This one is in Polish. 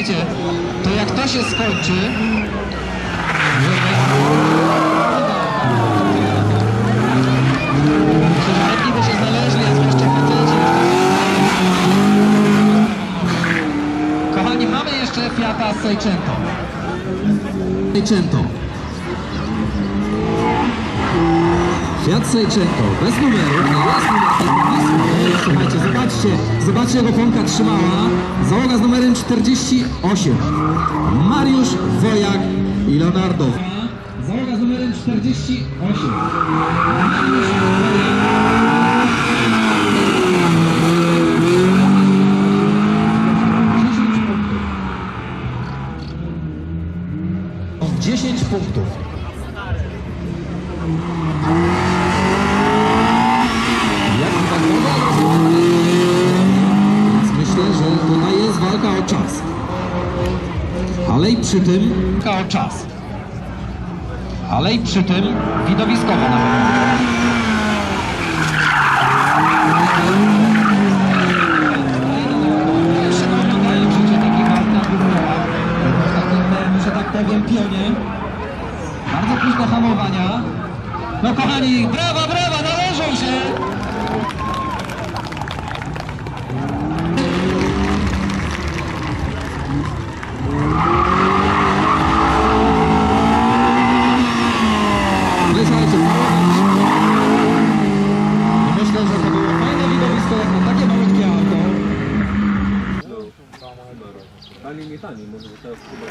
Słuchajcie, to jak to się skończy... Myślę, że mogliby się znaleźli, a zwłaszcza faceci. Kochani, mamy jeszcze Fiata Seicento. Seicento. Fiat Seicento, bez numeru, ale jest numer. Słuchajcie, zobaczcie, zobaczcie jak oponka trzymała. Załoga z numerem 48. Mariusz Wojak i Leonardo. Załoga z numerem 48. Mariusz Wojak. 10 punktów. Czas. Ale i przy tym czas. Ale i przy tym widowiskowo nawet. Powiem, pionie. Bardzo późne hamowania. No kochani, brawa, brawa, należą się! 哪里没上？你们是在什么？